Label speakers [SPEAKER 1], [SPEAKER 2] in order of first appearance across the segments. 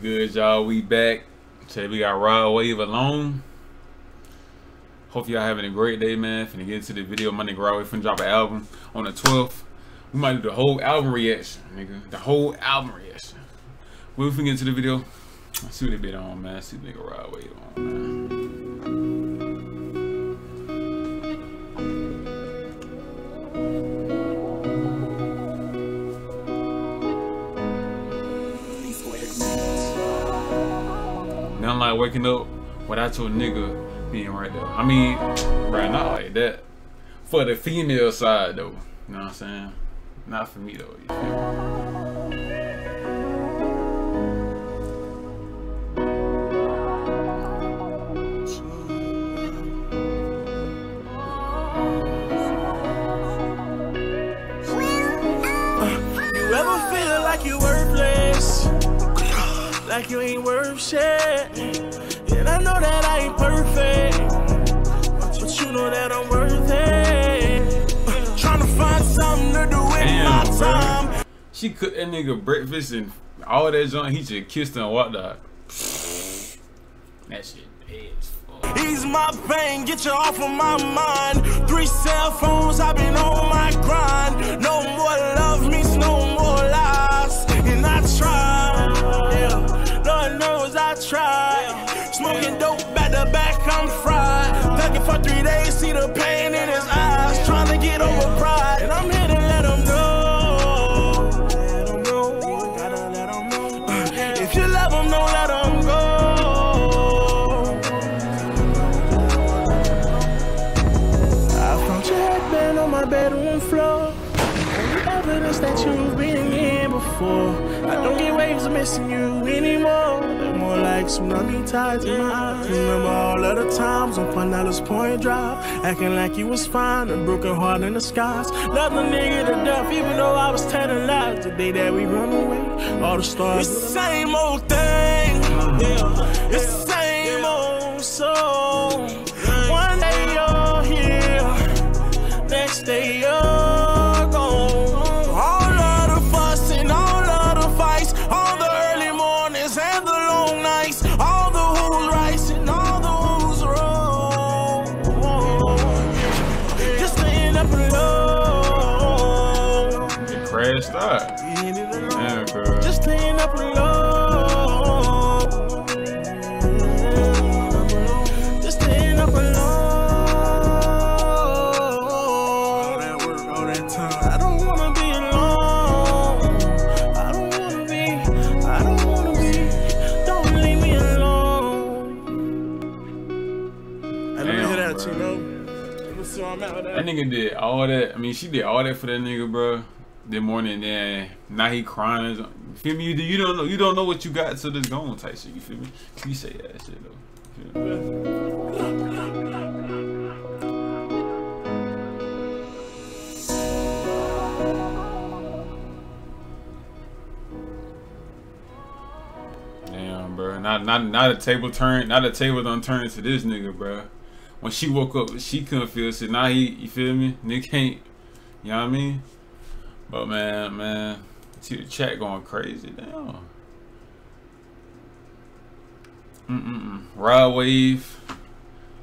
[SPEAKER 1] good, y'all? We back. Today we got Rod Wave alone. Hope y'all having a great day, man. Finna get into the video. My nigga Rod Wave finna drop an album on the 12th. We might do the whole album reaction, nigga. The whole album reaction. We finna get into the video. Let's see what they been on, man. See nigga Rod Wave on, man. Like waking up without your nigga being right there. I mean, right not like that. For the female side though. You know what I'm saying? Not for me though. You feel me?
[SPEAKER 2] You ever feel like you worthless? Like you ain't worth shit? And I know that I ain't perfect, but you know that I'm worth it. Trying to find something to do with my
[SPEAKER 1] Damn, bro.
[SPEAKER 2] time.
[SPEAKER 1] She cooked that nigga breakfast and all that junk. He just kissed and walked out. That shit fuck.
[SPEAKER 2] Ease my pain, get you off of my mind. Three cell phones, I've been on my grind. The pain in his eyes. Trying to get over pride. And I'm here to let him know. If you love him, don't let him go. I found your headband on my bedroom floor. Evidence that you've been here before. I don't get waves of missing you anymore. They're more like tsunami tides in my eyes. Remember all of the times on Pinellas Point Drive, acting like you was fine, a broken heart in the skies. Love the nigga to death, even though I was telling lies. The day that we run away, all the stars. It's the same old thing. Yeah. It's the same old song.
[SPEAKER 1] It crashed out. Damn, bro.
[SPEAKER 2] Just to end up alone. Just to end up alone. All that work, all that time. I don't wanna be alone. I don't wanna be. I don't wanna be. Don't leave me alone. I never
[SPEAKER 1] Damn,
[SPEAKER 2] hear that,
[SPEAKER 1] bro.
[SPEAKER 2] you know. Let me see where I'm at with
[SPEAKER 1] That
[SPEAKER 2] that.
[SPEAKER 1] nigga did all that. I mean, she did all that for that nigga, bro. That morning, then now he crying. You feel me? You, don't know. You don't know what you got till this gone type shit. You feel me? You say that shit though. Damn, bro. Not not not a table turn. Not a table done turned to this nigga, bro. When she woke up, she couldn't feel shit. Now he, you feel me? Nick can't. You know what I mean? But man, man, see the chat going crazy. Damn. Mm-mm-mm. Rod Wave,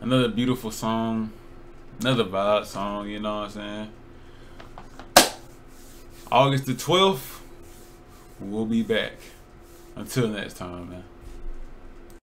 [SPEAKER 1] another beautiful song, another vibe song. You know what I'm saying? August the 12th, we'll be back. Until next time, man.